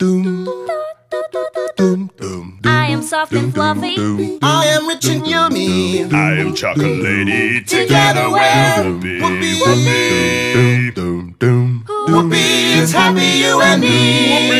doom, doom, doom. I am soft and fluffy. I am rich and yummy. I am chocolatey. Together we're Whoopee, whoopee whoopee. Doom, it's happy you and me.